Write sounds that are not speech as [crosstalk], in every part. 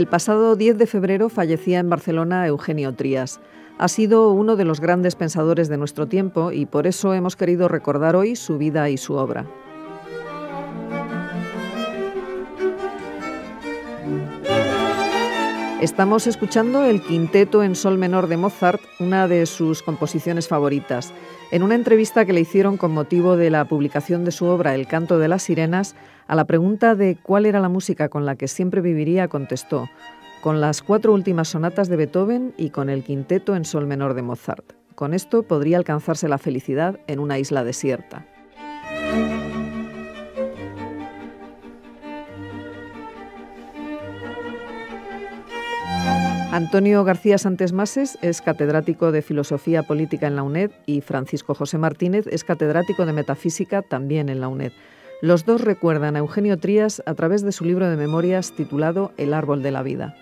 El pasado 10 de febrero fallecía en Barcelona Eugenio Trías. Ha sido uno de los grandes pensadores de nuestro tiempo y por eso hemos querido recordar hoy su vida y su obra. Estamos escuchando el quinteto en sol menor de Mozart, una de sus composiciones favoritas. En una entrevista que le hicieron con motivo de la publicación de su obra El canto de las sirenas, a la pregunta de cuál era la música con la que siempre viviría, contestó, con las cuatro últimas sonatas de Beethoven y con el quinteto en sol menor de Mozart. Con esto podría alcanzarse la felicidad en una isla desierta. Antonio García Santes Mases es catedrático de Filosofía Política en la UNED y Francisco José Martínez es catedrático de Metafísica también en la UNED. Los dos recuerdan a Eugenio Trías a través de su libro de memorias titulado El árbol de la vida.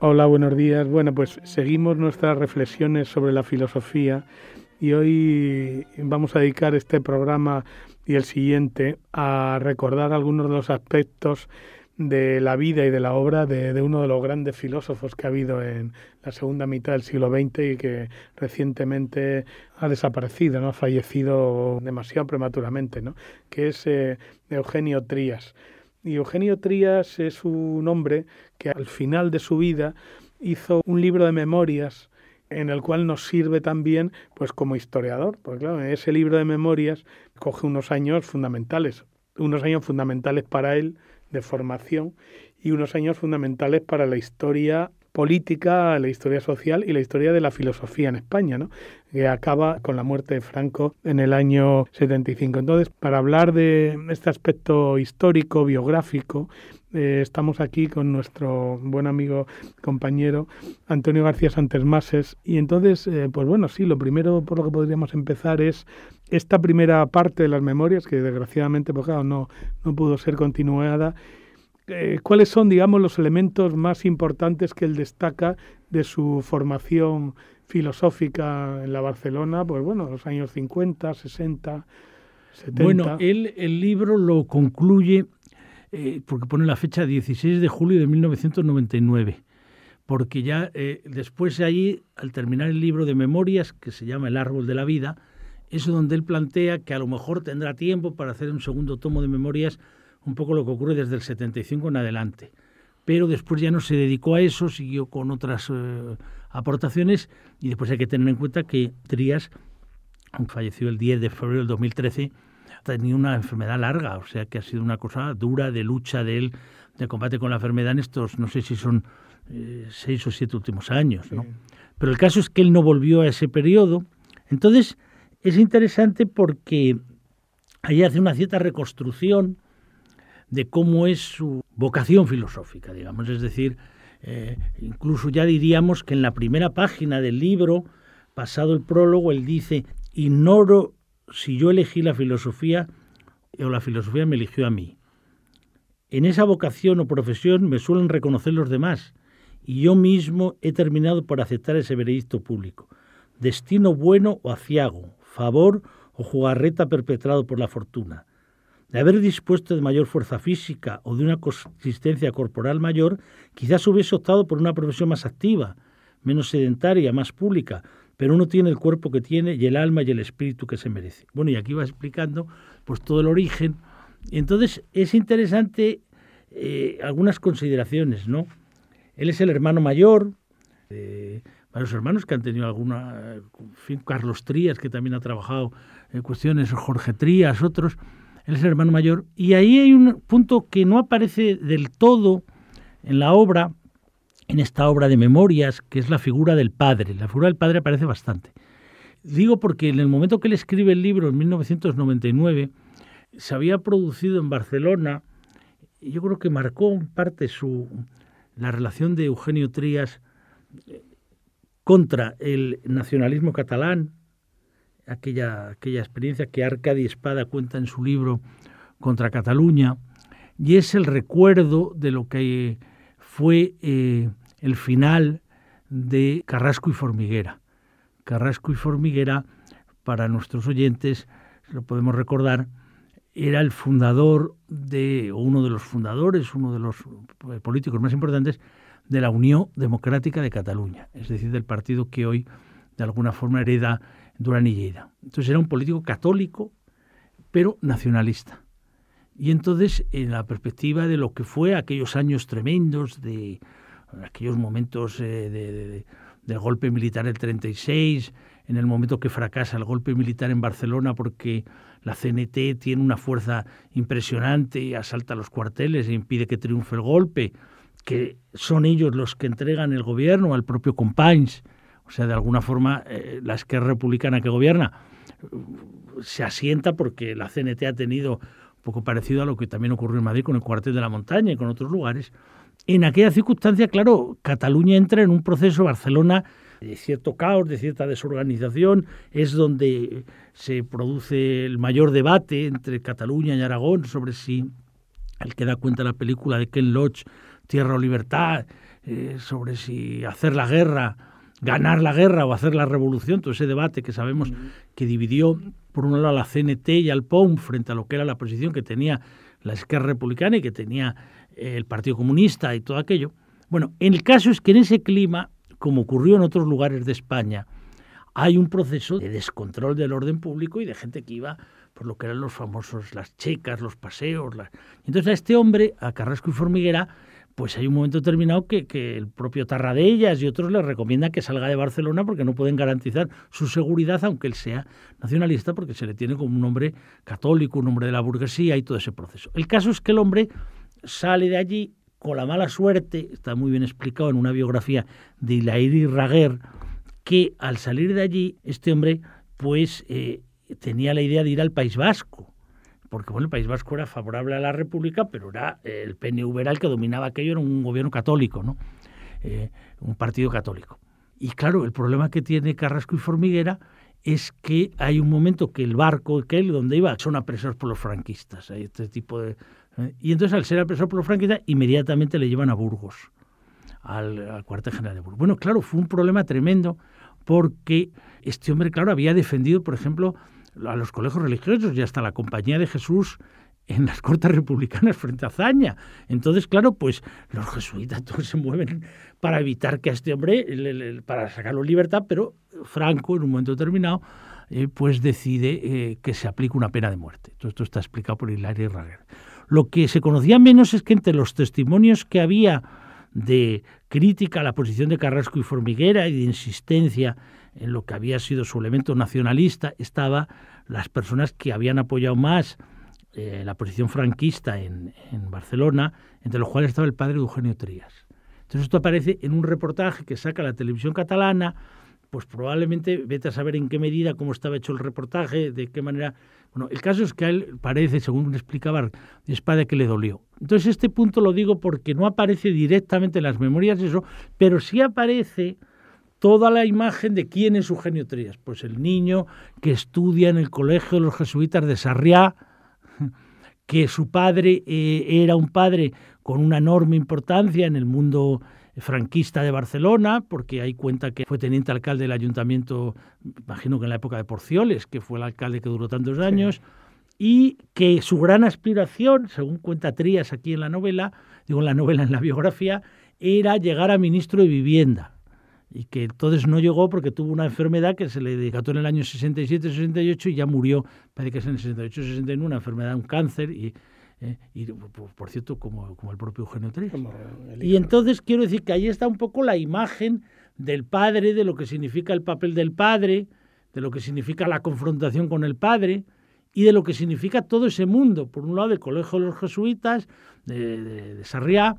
Hola, buenos días. Bueno, pues seguimos nuestras reflexiones sobre la filosofía y hoy vamos a dedicar este programa y el siguiente a recordar algunos de los aspectos de la vida y de la obra de, uno de los grandes filósofos que ha habido en la segunda mitad del siglo XX y que recientemente ha desaparecido, ¿no? ha fallecido demasiado prematuramente, ¿no? que es eh, Eugenio Trías. Y Eugenio Trías es un hombre que al final de su vida hizo un libro de memorias en el cual nos sirve también pues como historiador, porque claro, ese libro de memorias coge unos años fundamentales, unos años fundamentales para él de formación y unos años fundamentales para la historia política, la historia social y la historia de la filosofía en España, ¿no? que acaba con la muerte de Franco en el año 75. Entonces, para hablar de este aspecto histórico, biográfico, eh, estamos aquí con nuestro buen amigo, compañero Antonio García Santos Mases. Y entonces, eh, pues bueno, sí, lo primero por lo que podríamos empezar es esta primera parte de las memorias, que desgraciadamente, pues no, no pudo ser continuada eh, ¿cuáles son, digamos, los elementos más importantes que él destaca de su formación filosófica en la Barcelona? Pues bueno, los años 50, 60, 70. Bueno, él el libro lo concluye eh, porque pone la fecha 16 de julio de 1999 porque ya eh, después de allí, al terminar el libro de memorias, que se llama El árbol de la vida, es donde él plantea que a lo mejor tendrá tiempo para hacer un segundo tomo de memorias un poco lo que ocurre desde el 75 en adelante. Pero después ya no se dedicó a eso, siguió con otras eh, aportaciones y después hay que tener en cuenta que Trías falleció el 10 de febrero del 2013, tenía una enfermedad larga, o sea que ha sido una cosa dura de lucha de él, de combate con la enfermedad en estos, no sé si son eh, seis o siete últimos años, ¿no? Pero el caso es que él no volvió a ese periodo. Entonces, es interesante porque ahí hace una cierta reconstrucción de cómo es su vocación filosófica, digamos. Es decir, eh, incluso ya diríamos que en la primera página del libro, pasado el prólogo, él dice, ignoro si yo elegí la filosofía o la filosofía me eligió a mí. En esa vocación o profesión me suelen reconocer los demás y yo mismo he terminado por aceptar ese veredicto público. Destino bueno o aciago, favor o jugarreta perpetrado por la fortuna. De haber dispuesto de mayor fuerza física o de una consistencia corporal mayor, quizás hubiese optado por una profesión más activa, menos sedentaria, más pública, pero uno tiene el cuerpo que tiene y el alma y el espíritu que se merece. Bueno, y aquí va explicando pues todo el origen. Entonces es interesante eh, algunas consideraciones, ¿no? Él es el hermano mayor, de varios hermanos que han tenido alguna, fin, Carlos Trías, que también ha trabajado en cuestiones, Jorge Trías, otros, él es el hermano mayor. Y ahí hay un punto que no aparece del todo en la obra, en esta obra de memorias, que es la figura del padre. La figura del padre aparece bastante. Digo porque en el momento que él escribe el libro, en 1999, se había producido en Barcelona, y yo creo que marcó en parte su, la relación de Eugenio Trías eh, contra el nacionalismo catalán, aquella, aquella experiencia que Arcadi Espada cuenta en su libro contra Cataluña, y es el recuerdo de lo que fue eh, el final de Carrasco y Formiguera. Carrasco y Formiguera, para nuestros oyentes, lo podemos recordar, era el fundador de, o uno de los fundadores, uno de los eh, políticos más importantes de la Unión Democrática de Cataluña, es decir, del partido que hoy de alguna forma hereda Durán y Lleida. Entonces era un político católico, pero nacionalista. Y entonces, en la perspectiva de lo que fue aquellos años tremendos, de aquellos momentos eh, de, del golpe militar del 36, en el momento que fracasa el golpe militar en Barcelona porque la CNT tiene una fuerza impresionante y asalta los cuarteles e impide que triunfe el golpe, que son ellos los que entregan el gobierno al propio Companys, o sea, de alguna forma eh, la izquierda republicana que gobierna se asienta porque la CNT ha tenido poco parecido a lo que también ocurrió en Madrid con el cuartel de la montaña y con otros lugares. En aquella circunstancia, claro, Cataluña entra en un proceso, Barcelona, de cierto caos, de cierta desorganización, es donde se produce el mayor debate entre Cataluña y Aragón sobre si, el que da cuenta la película de Ken Loach, Tierra o Libertad, eh, sobre si hacer la guerra, ganar la guerra o hacer la revolución, todo ese debate que sabemos que dividió por un lado a la CNT y al POUM frente a lo que era la posición que tenía la izquierda republicana y que tenía el Partido Comunista y todo aquello. Bueno, el caso es que en ese clima, como ocurrió en otros lugares de España, hay un proceso de descontrol del orden público y de gente que iba por lo que eran los famosos, las checas, los paseos. Las... Entonces a este hombre, a Carrasco y Formiguera, pues hay un momento determinado que, que el propio Tarradellas y otros le recomiendan que salga de Barcelona porque no pueden garantizar su seguridad, aunque él sea nacionalista, porque se le tiene como un hombre católico, un hombre de la burguesía y todo ese proceso. El caso es que el hombre sale de allí con la mala suerte, está muy bien explicado en una biografía de Ilairi Raguer, que al salir de allí, este hombre, pues eh, tenía la idea de ir al País Vasco, porque bueno, el País Vasco era favorable a la República, pero era el PNV era que dominaba aquello, era un gobierno católico, ¿no? Eh, un partido católico. Y claro, el problema que tiene Carrasco y Formiguera es que hay un momento que el barco, que él, donde iba, son apresados por los franquistas. Este tipo de, ¿eh? Y entonces, al ser apresado por los franquistas, inmediatamente le llevan a Burgos, al, cuartel general de Burgos. Bueno, claro, fue un problema tremendo porque este hombre, claro, había defendido, por ejemplo, a los colegios religiosos y hasta la Compañía de Jesús en las cortes republicanas frente a Zaña. Entonces, claro, pues los jesuitas todos se mueven para evitar que a este hombre, para sacarlo en libertad, pero Franco, en un momento determinado, eh, pues decide eh, que se aplique una pena de muerte. Todo esto está explicado por Hilario Raguer. Lo que se conocía menos es que entre los testimonios que había de crítica a la posición de Carrasco y Formiguera y de insistencia en lo que había sido su elemento nacionalista, estaba las personas que habían apoyado más eh, la posición franquista en, en, Barcelona, entre los cuales estaba el padre Eugenio Trías. Entonces esto aparece en un reportaje que saca la televisión catalana, pues probablemente vete a saber en qué medida, cómo estaba hecho el reportaje, de qué manera bueno, el caso es que a él parece, según me explicaba, espada que le dolió. Entonces este punto lo digo porque no aparece directamente en las memorias eso, pero sí aparece toda la imagen de quién es Eugenio Trías. Pues el niño que estudia en el colegio de los jesuitas de Sarriá, [laughs] que su padre eh, era un padre con una enorme importancia en el mundo franquista de Barcelona, porque hay cuenta que fue teniente alcalde del ayuntamiento, imagino que en la época de Porcioles, que fue el alcalde que duró tantos años, y que su gran aspiración, según cuenta Trías aquí en la novela, digo en la novela, en la biografía, era llegar a ministro de Vivienda. Y que entonces no llegó porque tuvo una enfermedad que se le decató en el año 67-68 y ya murió, parece que es en el 68-69, una enfermedad, un cáncer, y ¿eh? y por, cierto como, como, el propio Eugenio Tres. Y entonces quiero decir que ahí está un poco la imagen del padre, de lo que significa el papel del padre, de lo que significa la confrontación con el padre y de lo que significa todo ese mundo. Por un lado, el Colegio de los Jesuitas de, de, de Sarriá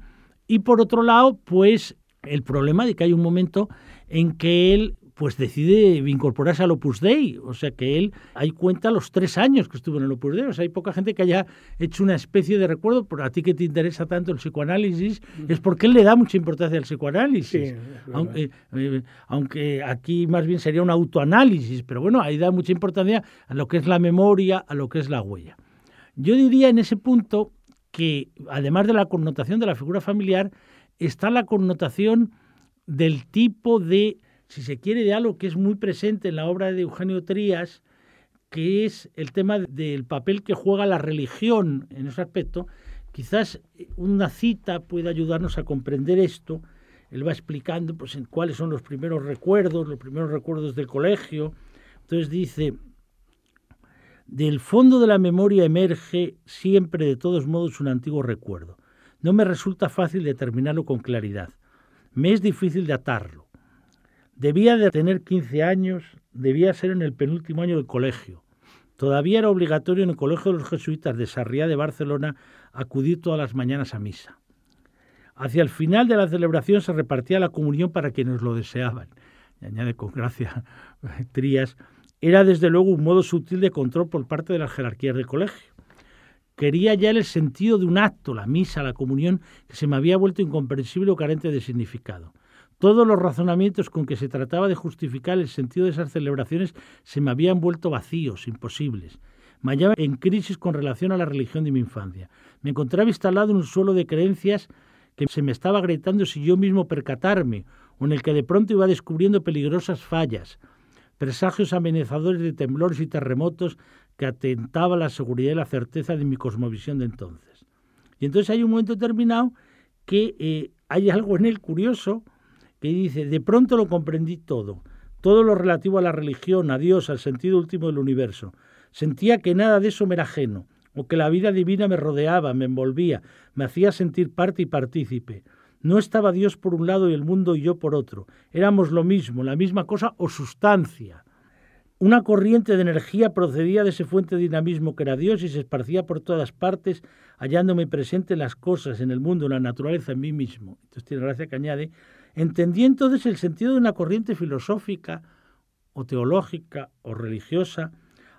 y por otro lado, pues el problema de que hay un momento en que él pues decide incorporarse al Opus Dei. O sea que él, hay cuenta los tres años que estuvo en el Opus Dei. O sea, hay poca gente que haya hecho una especie de recuerdo. Por a ti que te interesa tanto el psicoanálisis, es porque él le da mucha importancia al psicoanálisis. aunque, eh, aunque aquí más bien sería un autoanálisis, pero bueno, ahí da mucha importancia a lo que es la memoria, a lo que es la huella. Yo diría en ese punto que, además de la connotación de la figura familiar, está la connotación del tipo de si se quiere, de algo que es muy presente en la obra de Eugenio Trías, que es el tema del papel que juega la religión en ese aspecto. Quizás una cita pueda ayudarnos a comprender esto. Él va explicando pues, cuáles son los primeros recuerdos, los primeros recuerdos del colegio. Entonces dice, del fondo de la memoria emerge siempre de todos modos un antiguo recuerdo. No me resulta fácil determinarlo con claridad. Me es difícil de atarlo. Debía de tener 15 años, debía ser en el penúltimo año del colegio. Todavía era obligatorio en el colegio de los jesuitas de Sarriá de Barcelona acudir todas las mañanas a misa. Hacia el final de la celebración se repartía la comunión para quienes lo deseaban. Y añade con gracia [laughs] Trías, era desde luego un modo sutil de control por parte de las jerarquías del colegio. Quería ya el sentido de un acto, la misa, la comunión, que se me había vuelto incomprensible o carente de significado. Todos los razonamientos con que se trataba de justificar el sentido de esas celebraciones se me habían vuelto vacíos, imposibles. Me hallaba en crisis con relación a la religión de mi infancia. Me encontraba instalado en un suelo de creencias que se me estaba agrietando sin yo mismo percatarme, o en el que de pronto iba descubriendo peligrosas fallas, presagios amenazadores de temblores y terremotos que atentaba la seguridad y la certeza de mi cosmovisión de entonces. Y entonces hay un momento determinado que eh, hay algo en él curioso que dice, de pronto lo comprendí todo, todo lo relativo a la religión, a Dios, al sentido último del universo. Sentía que nada de eso me era ajeno, o que la vida divina me rodeaba, me envolvía, me hacía sentir parte y partícipe. No estaba Dios por un lado y el mundo y yo por otro. Éramos lo mismo, la misma cosa o sustancia. Una corriente de energía procedía de ese fuente de dinamismo que era Dios y se esparcía por todas partes, hallándome presente en las cosas, en el mundo, en la naturaleza, en mí mismo. Entonces tiene gracia que añade, entendí entonces el sentido de una corriente filosófica o teológica o religiosa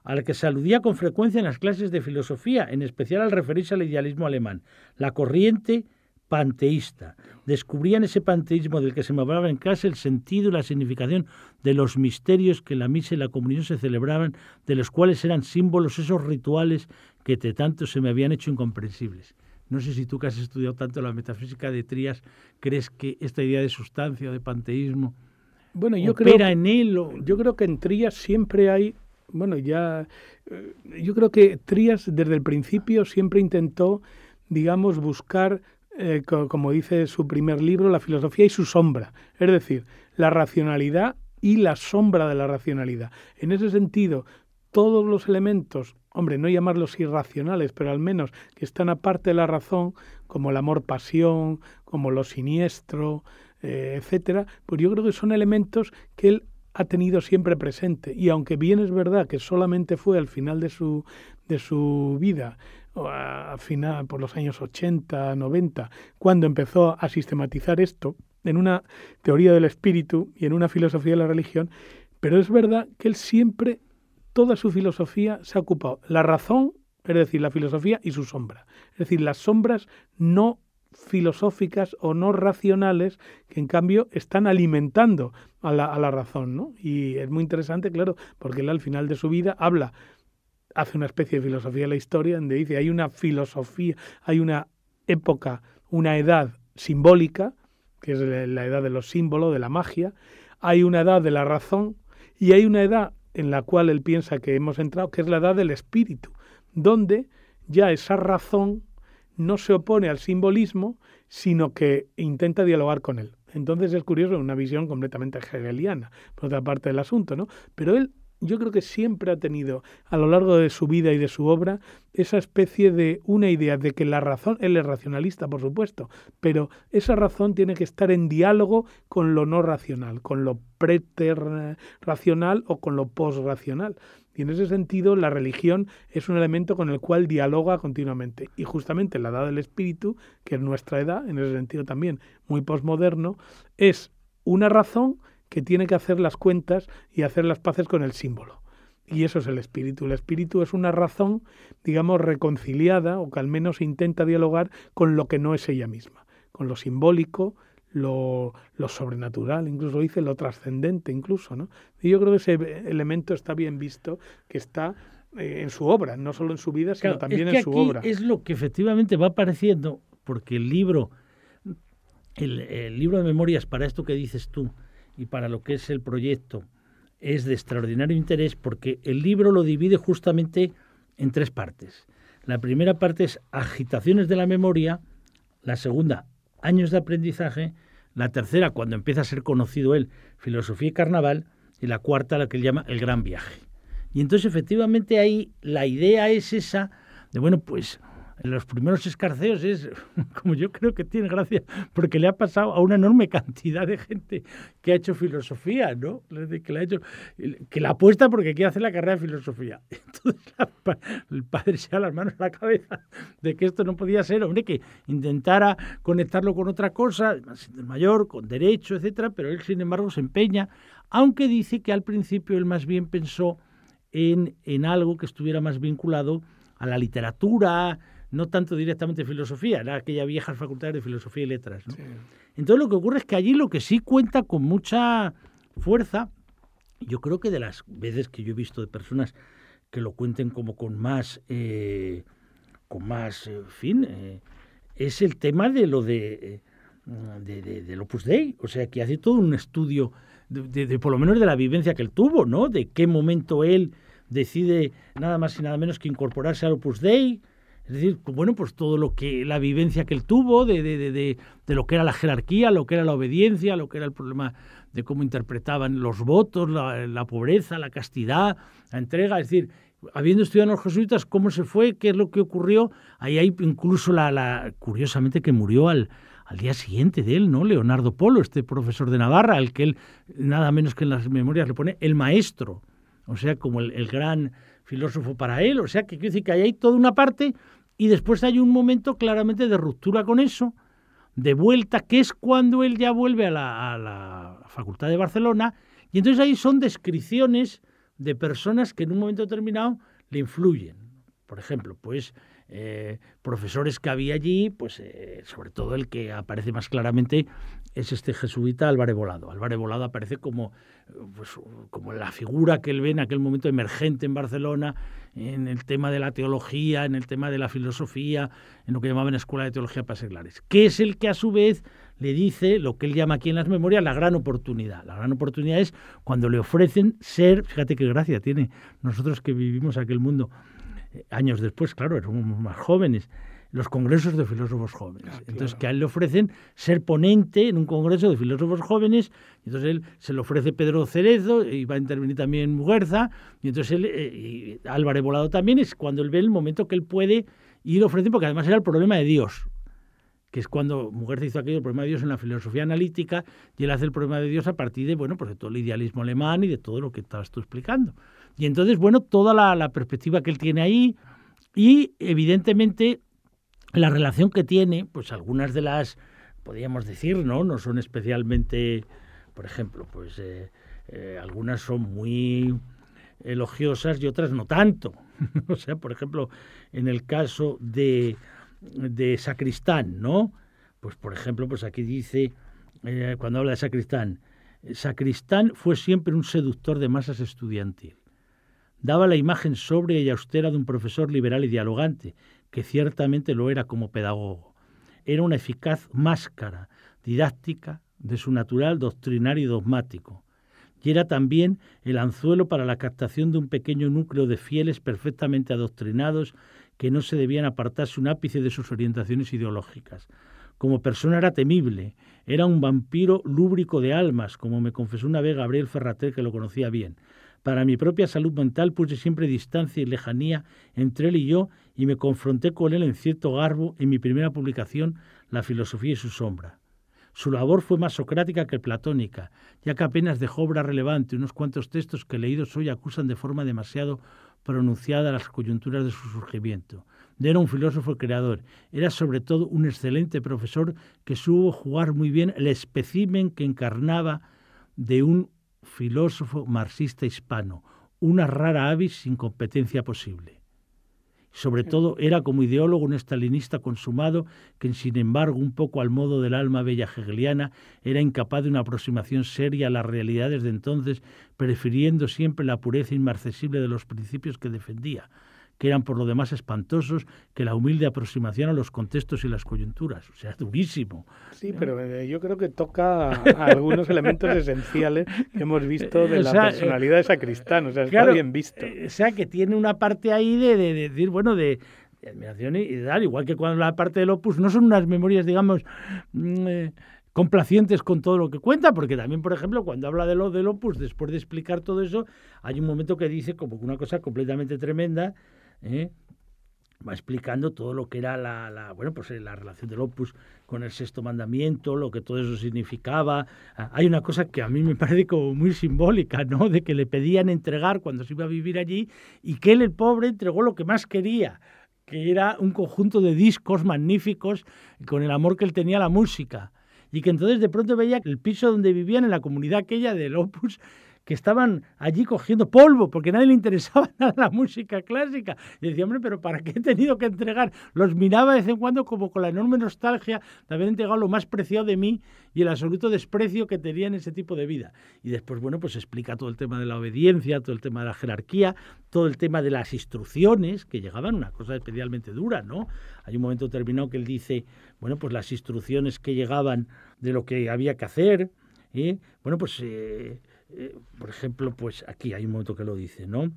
a la que se aludía con frecuencia en las clases de filosofía, en especial al referirse al idealismo alemán, la corriente panteísta. Descubrían ese panteísmo del que se me hablaba en clase el sentido y la significación de los misterios que la misa y la comunión se celebraban, de los cuales eran símbolos esos rituales que de tanto se me habían hecho incomprensibles. No sé si tú que has estudiado tanto la metafísica de Trías, crees que esta idea de sustancia de panteísmo bueno, yo creo en él. Yo creo que en Trías siempre hay, bueno, ya, eh, yo creo que Trías desde el principio siempre intentó, digamos, buscar eh, como dice su primer libro, la filosofía y su sombra, es decir, la racionalidad y la sombra de la racionalidad. En ese sentido, todos los elementos, hombre, no llamarlos irracionales, pero al menos que están aparte de la razón, como el amor-pasión, como lo siniestro, eh, etcétera, pues yo creo que son elementos que él ha tenido siempre presente. Y aunque bien es verdad que solamente fue al final de su, de su vida a final, por los años 80, 90, cuando empezó a sistematizar esto en una teoría del espíritu y en una filosofía de la religión, pero es verdad que él siempre, toda su filosofía se ha ocupado la razón, es decir, la filosofía y su sombra. Es decir, las sombras no filosóficas o no racionales que en cambio están alimentando a la, razón. ¿no? Y es muy interesante, claro, porque él al final de su vida habla hace una especie de filosofía de la historia donde dice hay una filosofía, hay una época, una edad simbólica, que es la edad de los símbolos, de la magia, hay una edad de la razón y hay una edad en la cual él piensa que hemos entrado, que es la edad del espíritu, donde ya esa razón no se opone al simbolismo, sino que intenta dialogar con él. Entonces es curioso, una visión completamente hegeliana, por otra parte del asunto, ¿no? Pero él yo creo que siempre ha tenido a lo largo de su vida y de su obra esa especie de una idea de que la razón, él es racionalista, por supuesto, pero esa razón tiene que estar en diálogo con lo no racional, con lo preter-racional o con lo post-racional. Y en ese sentido, la religión es un elemento con el cual dialoga continuamente. Y justamente la edad del espíritu, que es nuestra edad, en ese sentido también muy postmoderno, es una razón que tiene que hacer las cuentas y hacer las paces con el símbolo. Y eso es el espíritu. El espíritu es una razón, digamos, reconciliada o que al menos intenta dialogar con lo que no es ella misma, con lo simbólico, lo, lo sobrenatural, incluso dice lo trascendente, incluso. ¿no? Y yo creo que ese elemento está bien visto, que está eh, en su obra, no solo en su vida, sino también en su obra. Es lo que efectivamente va apareciendo, porque el libro, el libro de memorias para esto que dices tú, y para lo que es el proyecto es de extraordinario interés porque el libro lo divide justamente en tres partes. La primera parte es agitaciones de la memoria, la segunda, años de aprendizaje, la tercera, cuando empieza a ser conocido él, filosofía y carnaval, y la cuarta, la que él llama el gran viaje. Y entonces efectivamente ahí la idea es esa de, bueno, pues en los primeros escarceos es, [laughs] como yo creo que tiene gracia, porque le ha pasado a una enorme cantidad de gente que ha hecho filosofía, ¿no? Que la, ha hecho, que la apuesta porque quiere hacer la carrera de filosofía. [laughs] Entonces el padre se da las manos a la cabeza de que esto no podía ser, hombre, que intentara conectarlo con otra cosa, mayor, con derecho, etcétera, pero él, sin embargo, se empeña, aunque dice que al principio él más bien pensó en, en algo que estuviera más vinculado a la literatura, no tanto directamente filosofía, era aquella vieja facultad de filosofía y letras. Entonces lo que ocurre es que allí lo que sí cuenta con mucha fuerza, yo creo que de las veces que yo he visto de personas que lo cuenten como con más, eh, con más, eh, fin, eh, es el tema de lo de, de, de, del Opus Dei, o sea, que hace todo un estudio de, de, por lo menos de la vivencia que él tuvo, ¿no? De qué momento él decide nada más y nada menos que incorporarse al Opus Dei, es decir, bueno, pues todo lo que, la vivencia que él tuvo de, de, de, de, lo que era la jerarquía, lo que era la obediencia, lo que era el problema de cómo interpretaban los votos, la, pobreza, la castidad, la entrega, es decir, habiendo estudiado en los jesuitas, cómo se fue, qué es lo que ocurrió, ahí hay incluso la, curiosamente que murió al, al día siguiente de él, ¿no? Leonardo Polo, este profesor de Navarra, al que él nada menos que en las memorias le pone el maestro, o sea, como el, el gran filósofo para él, o sea, que quiere decir que ahí hay toda una parte y después hay un momento claramente de ruptura con eso, de vuelta, que es cuando él ya vuelve a la, a la Facultad de Barcelona, y entonces ahí son descripciones de personas que en un momento determinado le influyen. Por ejemplo, pues eh, profesores que había allí, pues eh, sobre todo el que aparece más claramente es este jesuita Álvarez Volado. Álvarez Volado aparece como, pues, como la figura que él ve en aquel momento emergente en Barcelona, en el tema de la teología, en el tema de la filosofía, en lo que llamaban Escuela de Teología para que es el que a su vez le dice lo que él llama aquí en las memorias la gran oportunidad. La gran oportunidad es cuando le ofrecen ser, fíjate qué gracia tiene nosotros que vivimos aquel mundo, años después, claro, éramos más jóvenes, los congresos de filósofos jóvenes. Ah, entonces, que a él le ofrecen ser ponente en un congreso de filósofos jóvenes, entonces él se le ofrece Pedro Cerezo, y va a intervenir también Muguerza, y entonces él, eh, y Álvarez Volado también, es cuando él ve el momento que él puede, y le ofrecen, porque además era el problema de Dios, que es cuando Muguerza hizo aquello, el problema de Dios en la filosofía analítica, y él hace el problema de Dios a partir de, bueno, pues de todo el idealismo alemán y de todo lo que estabas tú explicando. Y entonces, bueno, toda la, perspectiva que él tiene ahí y evidentemente la relación que tiene, pues algunas de las, podríamos decir, ¿no? No son especialmente, por ejemplo, pues eh, eh, algunas son muy elogiosas y otras no tanto. [laughs] o sea, por ejemplo, en el caso de, de Sacristán, ¿no? Pues por ejemplo, pues aquí dice, eh, cuando habla de Sacristán, Sacristán fue siempre un seductor de masas estudiantil daba la imagen sobria y austera de un profesor liberal y dialogante, que ciertamente lo era como pedagogo. Era una eficaz máscara didáctica de su natural doctrinario y dogmático. Y era también el anzuelo para la captación de un pequeño núcleo de fieles perfectamente adoctrinados que no se debían apartarse un ápice de sus orientaciones ideológicas. Como persona era temible, era un vampiro lúbrico de almas, como me confesó una vez Gabriel Ferrater, que lo conocía bien. Para mi propia salud mental puse siempre distancia y lejanía entre él y yo y me confronté con él en cierto garbo en mi primera publicación, La filosofía y su sombra. Su labor fue más socrática que platónica, ya que apenas dejó obra relevante. Unos cuantos textos que leídos hoy acusan de forma demasiado pronunciada las coyunturas de su surgimiento. No era un filósofo creador, era sobre todo un excelente profesor que supo jugar muy bien el espécimen que encarnaba de un filósofo marxista hispano, una rara avis sin competencia posible. Sobre todo era como ideólogo un estalinista consumado que, sin embargo, un poco al modo del alma bella hegeliana, era incapaz de una aproximación seria a las realidades de entonces, prefiriendo siempre la pureza inmarcesible de los principios que defendía, que eran por lo demás espantosos, que la humilde aproximación a los contextos y las coyunturas. O sea, durísimo. Sí, pero eh, yo creo que toca algunos elementos esenciales que hemos visto de la personalidad de Sacristán. O sea, está bien visto. O sea, que tiene una parte ahí de, de decir, bueno, de admiración y, tal, igual que cuando la parte del opus no son unas memorias, digamos, mm, eh, complacientes con todo lo que cuenta, porque también, por ejemplo, cuando habla de lo del opus, después de explicar todo eso, hay un momento que dice como una cosa completamente tremenda, ¿eh? va explicando todo lo que era la, la, bueno pues eh, la relación del opus con el sexto mandamiento lo que todo eso significaba ah, hay una cosa que a mí me parece como muy simbólica no de que le pedían entregar cuando se iba a vivir allí y que él el pobre entregó lo que más quería que era un conjunto de discos magníficos con el amor que él tenía a la música. Y que entonces de pronto veía el piso donde vivían en la comunidad aquella del Opus que estaban allí cogiendo polvo porque nadie le interesaba [laughs] nada la música clásica. Y decía, hombre, pero ¿para qué he tenido que entregar? Los miraba de vez en cuando como con la enorme nostalgia de haber entregado lo más preciado de mí y el absoluto desprecio que tenía en ese tipo de vida. Y después, bueno, pues explica todo el tema de la obediencia, todo el tema de la jerarquía, todo el tema de las instrucciones, que llegaban una cosa especialmente dura, ¿no? Hay un momento terminado que él dice, bueno, pues las instrucciones que llegaban de lo que había que hacer, ¿eh? bueno, pues... Eh, eh, por ejemplo, pues aquí hay un momento que lo dice, ¿no?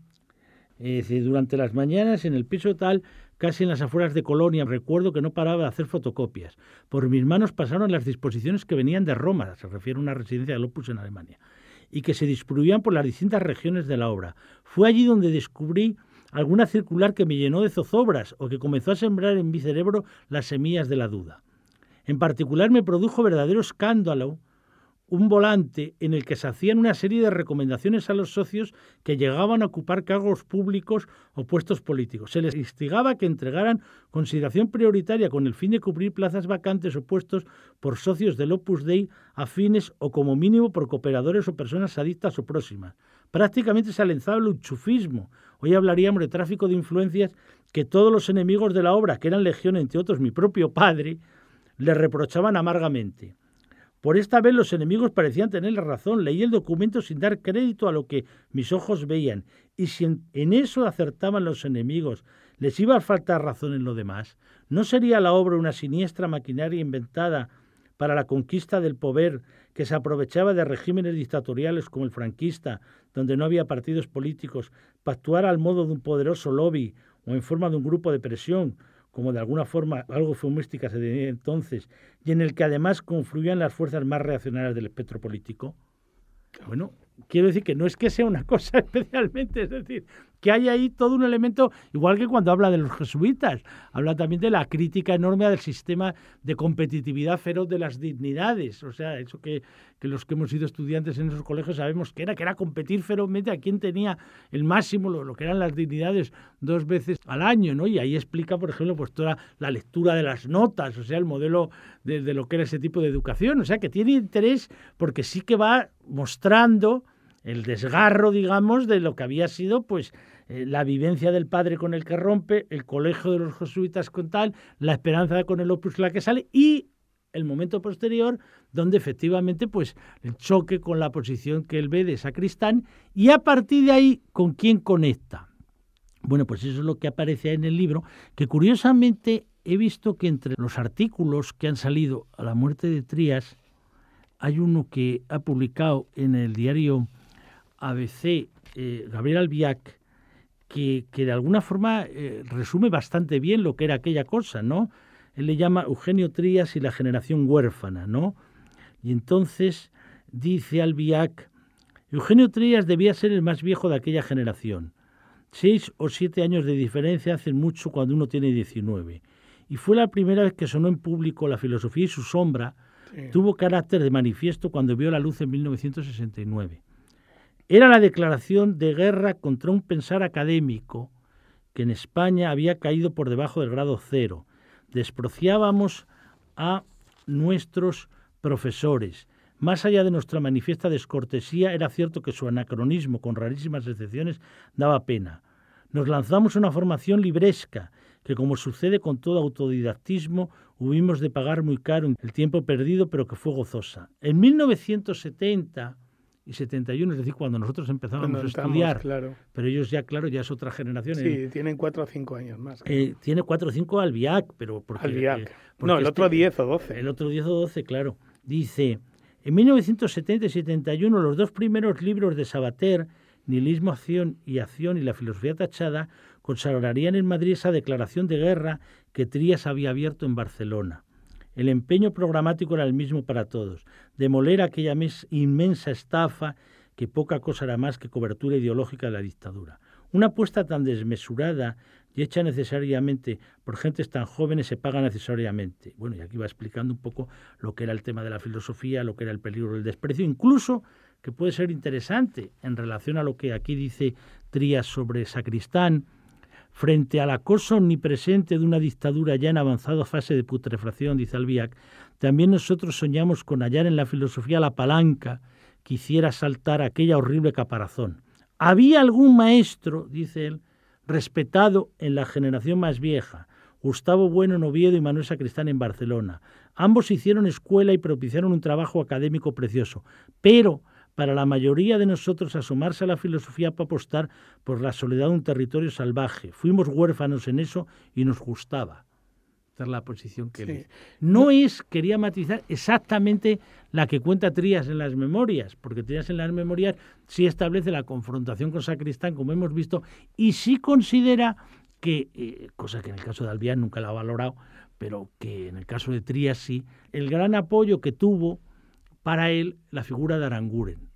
durante las mañanas en el piso tal, casi en las afueras de Colonia, recuerdo que no paraba de hacer fotocopias. Por mis manos pasaron las disposiciones que venían de Roma, se refiere a una residencia de Opus en Alemania, y que se distribuían por las distintas regiones de la obra. Fue allí donde descubrí alguna circular que me llenó de zozobras o que comenzó a sembrar en mi cerebro las semillas de la duda. En particular me produjo verdadero escándalo un volante en el que se hacían una serie de recomendaciones a los socios que llegaban a ocupar cargos públicos o puestos políticos. Se les instigaba que entregaran consideración prioritaria con el fin de cubrir plazas vacantes o puestos por socios del Opus Dei afines o como mínimo por cooperadores o personas adictas o próximas. Prácticamente se alenzaba el uchufismo. Hoy hablaríamos de tráfico de influencias que todos los enemigos de la obra, que eran legión, entre otros mi propio padre, le reprochaban amargamente. Por esta vez los enemigos parecían tener razón. Leí el documento sin dar crédito a lo que mis ojos veían. Y si en, eso acertaban los enemigos, ¿les iba a faltar razón en lo demás? ¿No sería la obra una siniestra maquinaria inventada para la conquista del poder que se aprovechaba de regímenes dictatoriales como el franquista, donde no había partidos políticos, para actuar al modo de un poderoso lobby o en forma de un grupo de presión, como de alguna forma algo fumística se tenía entonces, y en el que además confluían las fuerzas más reaccionarias del espectro político. Bueno, quiero decir que no es que sea una cosa [laughs] especialmente, es decir, que hay ahí todo un elemento, igual que cuando habla de los jesuitas, habla también de la crítica enorme del sistema de competitividad feroz de las dignidades, o sea, eso que, que los que hemos sido estudiantes en esos colegios sabemos que era, que era competir ferozmente a quien tenía el máximo, lo, que eran las dignidades dos veces al año, ¿no? Y ahí explica, por ejemplo, pues toda la lectura de las notas, o sea, el modelo de, de lo que era ese tipo de educación, o sea, que tiene interés porque sí que va mostrando el desgarro, digamos, de lo que había sido, pues, eh, la vivencia del padre con el que rompe, el colegio de los jesuitas con tal, la esperanza con el opus la que sale y el momento posterior donde efectivamente pues el choque con la posición que él ve de sacristán y a partir de ahí con quién conecta. Bueno, pues eso es lo que aparece en el libro, que curiosamente he visto que entre los artículos que han salido a la muerte de Trías hay uno que ha publicado en el diario ABC eh, Gabriel Albiac, que, que, de alguna forma eh, resume bastante bien lo que era aquella cosa, ¿no? Él le llama Eugenio Trías y la generación huérfana, ¿no? Y entonces dice Albiac, Eugenio Trías debía ser el más viejo de aquella generación. Seis o siete años de diferencia hacen mucho cuando uno tiene 19. Y fue la primera vez que sonó en público la filosofía y su sombra tuvo carácter de manifiesto cuando vio la luz en 1969. Era la declaración de guerra contra un pensar académico que en España había caído por debajo del grado cero. Despreciábamos a nuestros profesores. Más allá de nuestra manifiesta descortesía, era cierto que su anacronismo, con rarísimas excepciones, daba pena. Nos lanzamos a una formación libresca, que como sucede con todo autodidactismo, hubimos de pagar muy caro el tiempo perdido, pero que fue gozosa. En 1970 y 71, es decir, cuando nosotros empezábamos a estudiar. Pero ellos ya, claro, ya es otra generación. Sí, tienen cuatro o cinco años más. Eh, tiene cuatro o cinco Albiac, pero... Porque, Albiac. Eh, no, el otro este diez o doce. El otro diez o doce, claro. Dice, en 1970 y 71 los dos primeros libros de Sabater, Nihilismo, Acción y Acción y la Filosofía Tachada, consagrarían en Madrid esa declaración de guerra que Trías había abierto en Barcelona. El empeño programático era el mismo para todos, demoler aquella inmensa estafa que poca cosa era más que cobertura ideológica de la dictadura. Una apuesta tan desmesurada y hecha necesariamente por gentes tan jóvenes se paga necesariamente. Bueno, y aquí va explicando un poco lo que era el tema de la filosofía, lo que era el peligro del desprecio, incluso que puede ser interesante en relación a lo que aquí dice Trías sobre Sacristán, Frente al acoso omnipresente de una dictadura ya en avanzada fase de putrefacción, dice Albiac, también nosotros soñamos con hallar en la filosofía la palanca que hiciera saltar aquella horrible caparazón. Había algún maestro, dice él, respetado en la generación más vieja, Gustavo Bueno en Oviedo y Manuel Sacristán en Barcelona. Ambos hicieron escuela y propiciaron un trabajo académico precioso, pero para la mayoría de nosotros asomarse a la filosofía para apostar por la soledad de un territorio salvaje. Fuimos huérfanos en eso y nos gustaba. Esta es la posición que No es, quería matizar, exactamente la que cuenta Trías en las memorias, porque Trías en las memorias sí establece la confrontación con Sacristán, como hemos visto, y sí considera que, eh, cosa que en el caso de Albián nunca la ha valorado, pero que en el caso de Trías sí, el gran apoyo que tuvo para él la figura de Aranguren.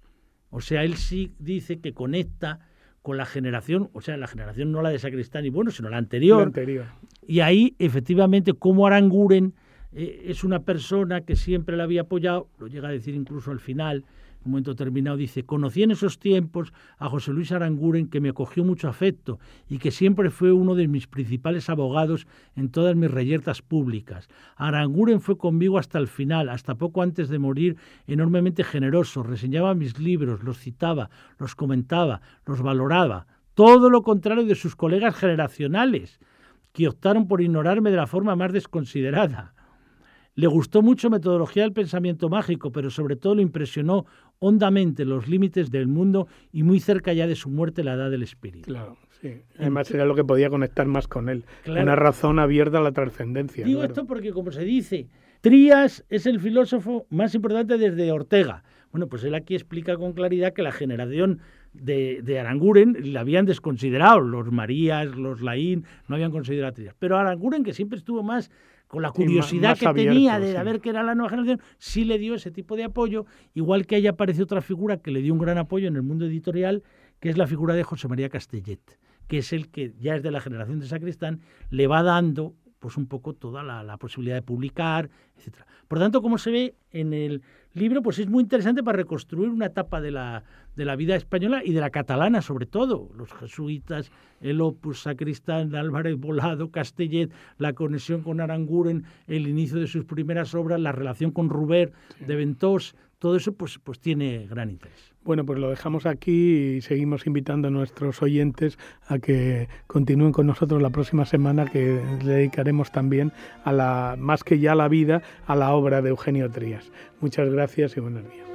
O sea, él sí dice que conecta con la generación, o sea, la generación no la de Sacristán y bueno, sino la anterior. anterior. Y ahí, efectivamente, como Aranguren eh, es una persona que siempre la había apoyado, lo llega a decir incluso al final, momento determinado dice, conocí en esos tiempos a José Luis Aranguren que me cogió mucho afecto y que siempre fue uno de mis principales abogados en todas mis reyertas públicas. Aranguren fue conmigo hasta el final, hasta poco antes de morir, enormemente generoso, reseñaba mis libros, los citaba, los comentaba, los valoraba, todo lo contrario de sus colegas generacionales, que optaron por ignorarme de la forma más desconsiderada. Le gustó mucho metodología del pensamiento mágico, pero sobre todo le impresionó hondamente los límites del mundo y muy cerca ya de su muerte la edad del espíritu. Claro, sí. Además era lo que podía conectar más con él. Una razón abierta a la trascendencia. Digo esto porque, como se dice, Trías es el filósofo más importante desde Ortega. Bueno, pues él aquí explica con claridad que la generación de, de, Aranguren la habían desconsiderado, los Marías, los Laín, no habían considerado Trías. Pero Aranguren, que siempre estuvo más con la curiosidad que tenía de ver qué era la nueva generación, sí le dio ese tipo de apoyo, igual que ahí aparece otra figura que le dio un gran apoyo en el mundo editorial, que es la figura de José María Castellet, que es el que ya es de la generación de Sacristán, le va dando pues un poco toda la, posibilidad de publicar, etcétera. Por tanto, como se ve en el libro, pues es muy interesante para reconstruir una etapa de la, de la vida española y de la catalana, sobre todo. Los jesuitas, el Opus Sacristán, Álvarez Volado, Castellet, la conexión con Aranguren, el inicio de sus primeras obras, la relación con Ruber de Ventós, todo eso pues, pues tiene gran interés. Bueno, pues lo dejamos aquí y seguimos invitando a nuestros oyentes a que continúen con nosotros la próxima semana que le dedicaremos también a la, más que ya la vida, a la obra de Eugenio Trías. Muchas gracias y buenos días.